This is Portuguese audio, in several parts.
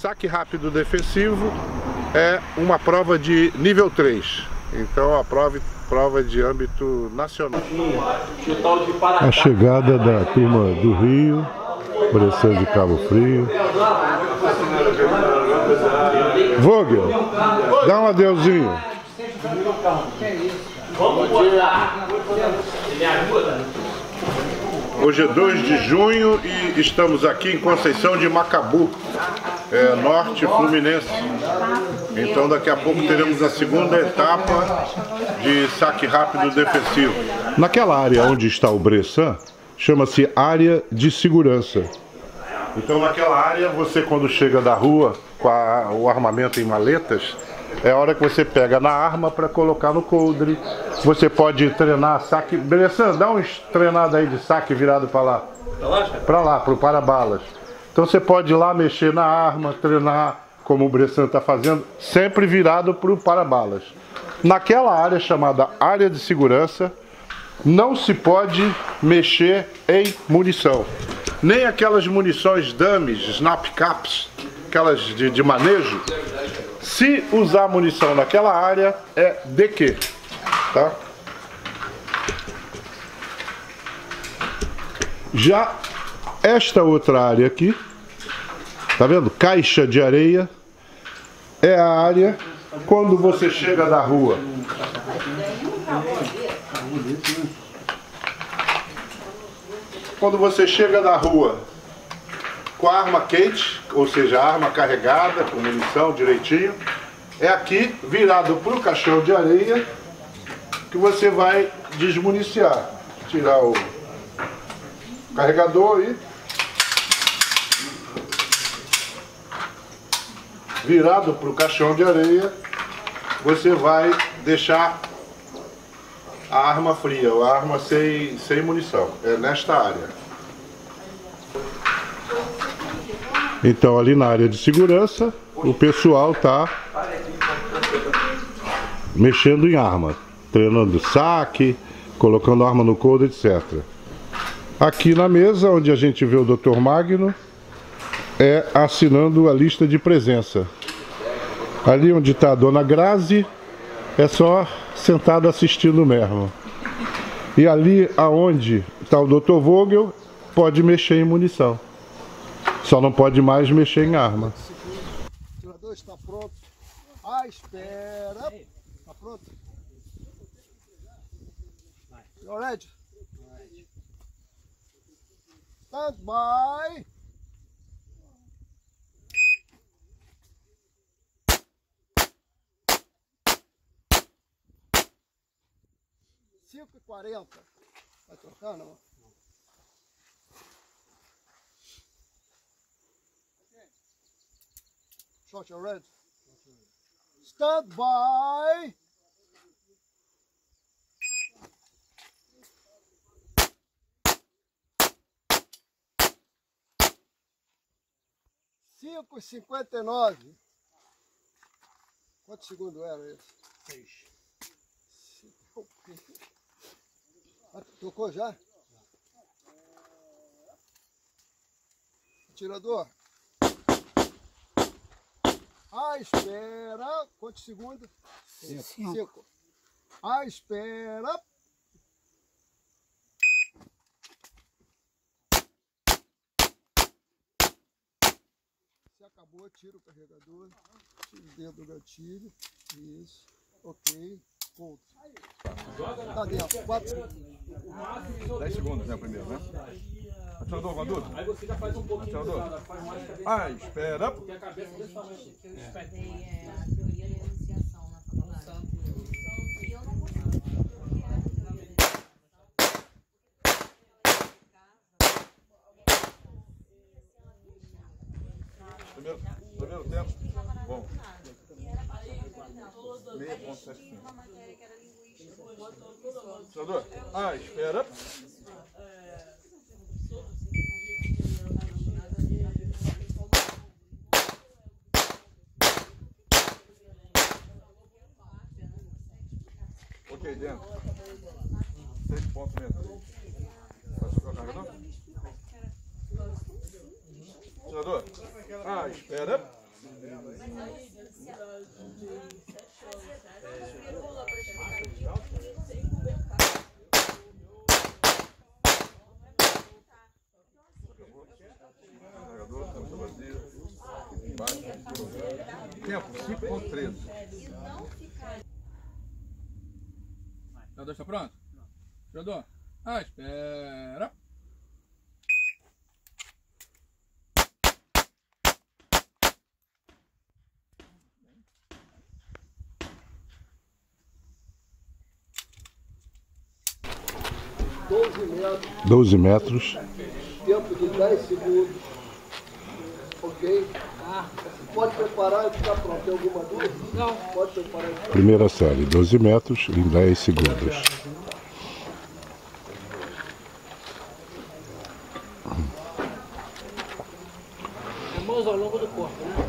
Saque rápido defensivo é uma prova de nível 3. Então a prova, prova de âmbito nacional. A chegada da turma do Rio, Bressan de Cabo Frio. Vogel, dá um adeuzinho. Vamos lá. Me ajuda. Hoje é 2 de junho e estamos aqui em Conceição de Macabu, é, norte fluminense. Então daqui a pouco teremos a segunda etapa de saque rápido defensivo. Naquela área onde está o Bressan, chama-se área de segurança. Então naquela área, você quando chega da rua com a, o armamento em maletas, é a hora que você pega na arma para colocar no coldre. Você pode treinar saque. Bressan, dá uma treinada aí de saque virado para lá. Para lá, para o para-balas. Então você pode ir lá mexer na arma, treinar como o Bressan está fazendo, sempre virado para o para-balas. Naquela área chamada área de segurança, não se pode mexer em munição. Nem aquelas munições dummies, snap caps, aquelas de, de manejo, se usar munição naquela área, é de que, tá? Já esta outra área aqui, tá vendo? Caixa de areia, é a área quando você chega da rua. Quando você chega da rua com a arma quente, ou seja, a arma carregada, com munição direitinho, é aqui, virado para o caixão de areia, que você vai desmuniciar. Tirar o carregador e virado para o caixão de areia, você vai deixar a arma fria, a arma sem, sem munição. É nesta área. Então ali na área de segurança, o pessoal está mexendo em arma, treinando saque, colocando arma no couro, etc. Aqui na mesa, onde a gente vê o Dr. Magno, é assinando a lista de presença. Ali onde está a Dona Grazi, é só sentado assistindo mesmo. E ali aonde está o Dr. Vogel, pode mexer em munição. Só não pode mais mexer em arma. O tirador está pronto. À espera. Está pronto? You're ready? Stand by. Cinco e quarenta. Vai trocar não? Red. Stand by. Cinco cinquenta e nove. Quantos segundos era esse? Seis. Ah, tocou já? Atirador. À espera. Quantos segundos? Cinco. Cinco. À espera. Se acabou, tira o carregador. Tira o dedo do gatilho. Isso. Ok. Ponto. Tá dentro. Quatro segundos. 10 segundos, né, primeiro, né? Atirador, Vandudo. Aí você já faz um pouquinho Atirador. pesado, faz mais cabeça. Ah, espera. Porque a cabeça desse tamanho. eu estudei é, a teoria da enunciação na faculdade. E eu não consigo procurar a teoria da enunciação. Primeiro, primeiro tempo. Bom. 6.75. Uma matéria que era linguística. Atirador. Ah, espera. Dentro. Seis pontos mesmo. Vai trocar o carregador? Tirador. Ah, espera. Vazia. Embaixo. Tempo, 5.13. Jogador está pronto? Jogador. Ah, espera. Doze metros, 12 metros. tempo de 10 segundos. Ok? Pode preparar e ficar pronto. Tem alguma dúvida? Não. Pode preparar e ficar Primeira série, 12 metros em 10 segundos. É mãos ao longo do corpo, né?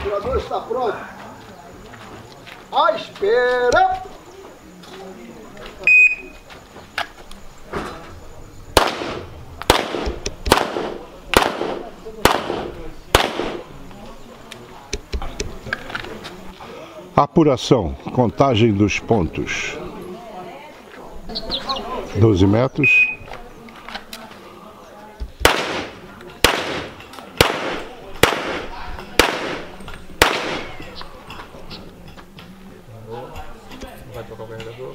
O jogador está pronto? À espera! Apuração, contagem dos pontos. 12 metros. Vai trocar o carregador?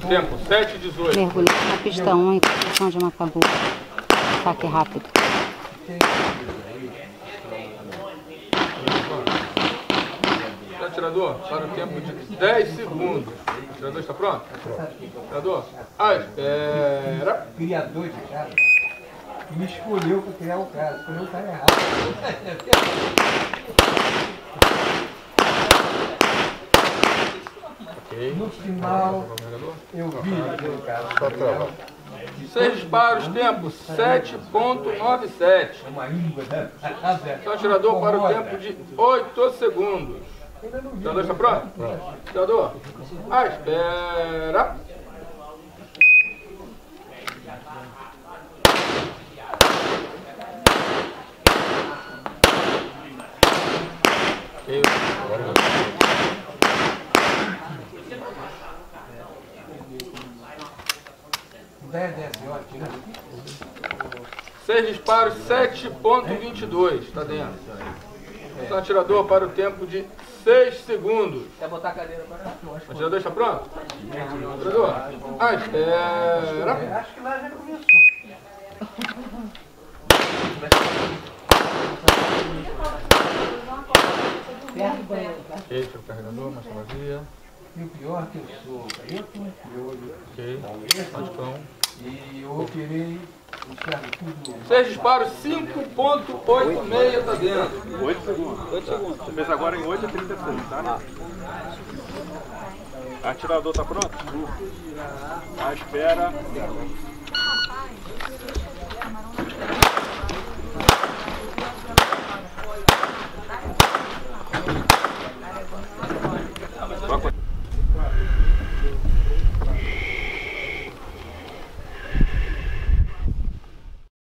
Não. Tempo, 7 e 18. Mergulhar na pista 1 em posição de Macabu. Saque rápido. Atirador, para o tempo de 10 segundos. O atirador está pronto? Atirador, ah, espera. criador de cara que me escolheu para criar o cara, escolheu o cara errado. No final, eu vi aquele cara. 6 disparos, tempo 7.97. Uma língua, né? Então, atirador para o tempo de 8 segundos. O atirador está pronto? Atirador, ah, espera. 6 disparos, 7.22. Está dentro. Então, atirador para o tempo de 6 segundos. Quer botar a cadeira para O atirador está pronto? Atirador, ah, espera. Acho que lá já começou. Perto do banheiro, tá? Ok, tira o carregador, marcha vazia. E o pior é que eu sou preto, meu olho Ok, pode cão. e eu operei, 6 disparos, 5.86 está dentro. 8 segundos. 8 segundos. Você fez agora em 8 e 30 segundos, tá? Atirador tá pronto? À espera.